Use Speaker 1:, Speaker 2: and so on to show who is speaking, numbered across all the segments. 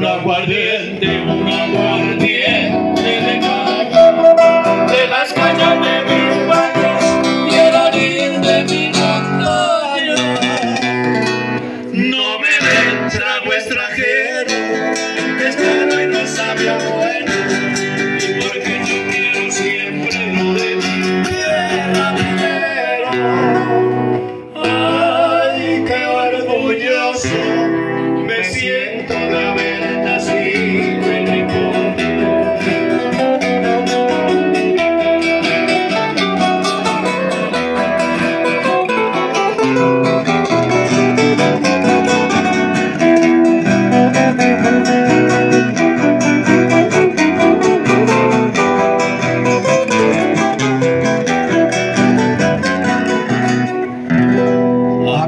Speaker 1: un aguardiente, un aguardiente.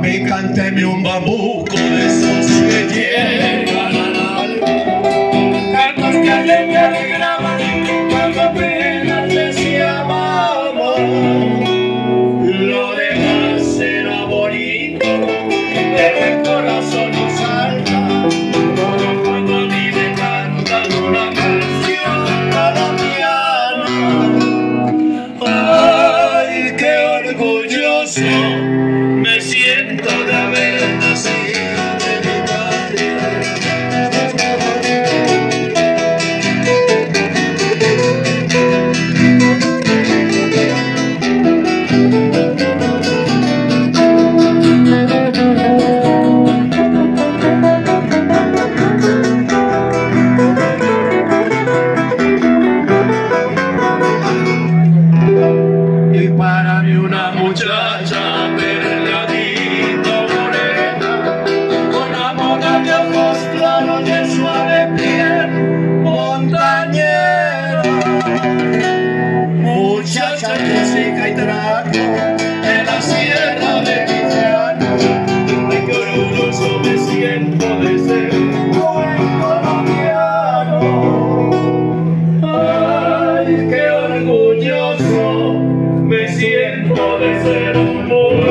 Speaker 1: mí cánteme un bambuco de esos que llegan al alma. Cantos que ayer me alegraban cuando apenas les llamaba. Lo demás era bonito, pero el corazón nos salta. Cuando a mí me cantan una canción colombiana. ¡Ay, qué orgulloso! música y trago de la sierra de Villano. Ay, qué orgulloso me siento de ser un colombiano. Ay, qué orgulloso me siento de ser un buen